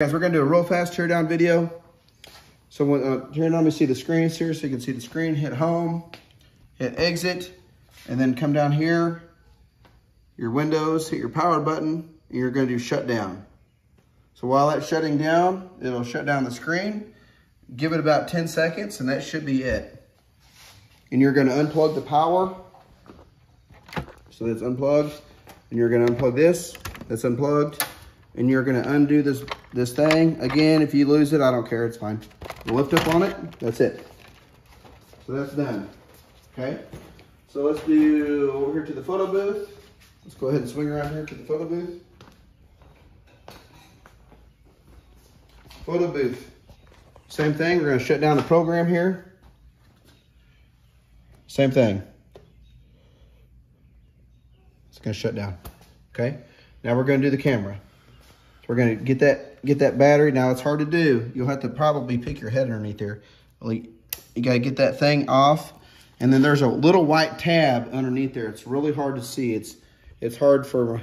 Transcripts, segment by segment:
Guys, we're gonna do a real fast teardown video. So when, uh, let me see the screens here so you can see the screen. Hit home, hit exit, and then come down here, your windows, hit your power button, and you're gonna do shutdown. So while that's shutting down, it'll shut down the screen. Give it about 10 seconds and that should be it. And you're gonna unplug the power. So that's unplugged. And you're gonna unplug this, that's unplugged. And you're gonna undo this, this thing. Again, if you lose it, I don't care, it's fine. lift up on it, that's it. So that's done, okay? So let's do over here to the photo booth. Let's go ahead and swing around here to the photo booth. Photo booth. Same thing, we're gonna shut down the program here. Same thing. It's gonna shut down, okay? Now we're gonna do the camera. We're gonna get that get that battery. Now it's hard to do. You'll have to probably pick your head underneath there. You gotta get that thing off. And then there's a little white tab underneath there. It's really hard to see. It's it's hard for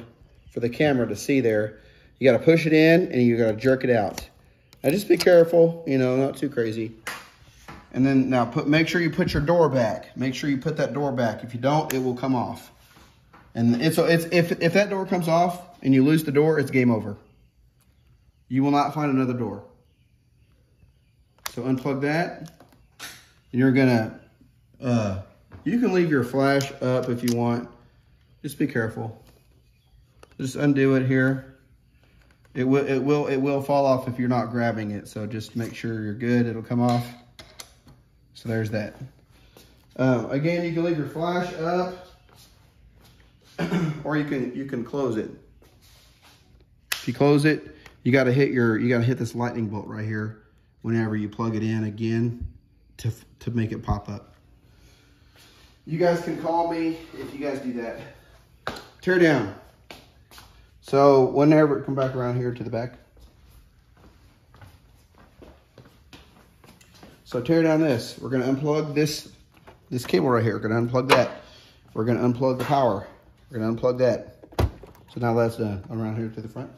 for the camera to see there. You gotta push it in and you gotta jerk it out. Now just be careful, you know, not too crazy. And then now put make sure you put your door back. Make sure you put that door back. If you don't, it will come off. And it's it's if if that door comes off and you lose the door, it's game over. You will not find another door. So unplug that. And you're gonna uh you can leave your flash up if you want. Just be careful. Just undo it here. It will, it will, it will fall off if you're not grabbing it. So just make sure you're good. It'll come off. So there's that. Um, again, you can leave your flash up or you can, you can close it. If you close it, you got to hit your, you got to hit this lightning bolt right here whenever you plug it in again to, to make it pop up. You guys can call me if you guys do that. Tear down. So whenever, come back around here to the back. So tear down this. We're gonna unplug this, this cable right here. We're gonna unplug that. We're gonna unplug the power. We're gonna unplug that. So now that's done. Around here to the front.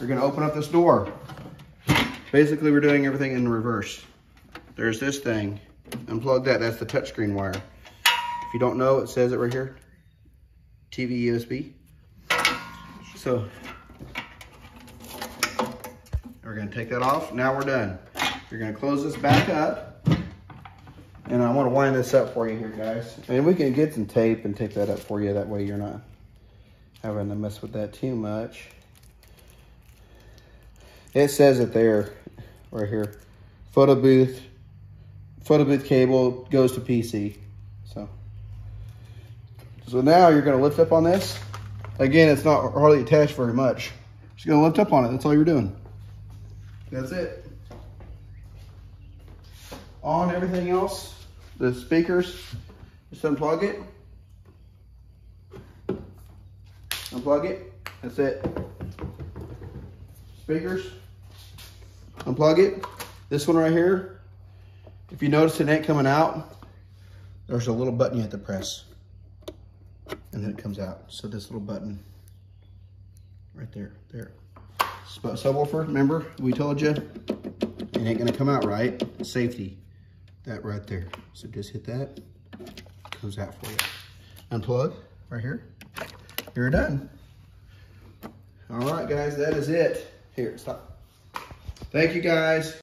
We're gonna open up this door. Basically, we're doing everything in reverse. There's this thing. Unplug that, that's the touchscreen wire. If you don't know, it says it right here. TV USB. So we're gonna take that off. Now we're done. You're gonna close this back up. And I wanna wind this up for you here, guys. And we can get some tape and tape that up for you. That way you're not having to mess with that too much. It says it there, right here. Photo booth, photo booth cable goes to PC. So so now you're gonna lift up on this. Again, it's not hardly attached very much. Just gonna lift up on it, that's all you're doing. That's it. On everything else, the speakers, just unplug it. Unplug it, that's it. Speakers, unplug it. This one right here, if you notice it ain't coming out, there's a little button you have to press and then it comes out. So this little button right there, there. Subwoofer, remember we told you, it ain't gonna come out right. Safety, that right there. So just hit that, comes out for you. Unplug right here, you're done. All right guys, that is it. Here, stop. Thank you guys.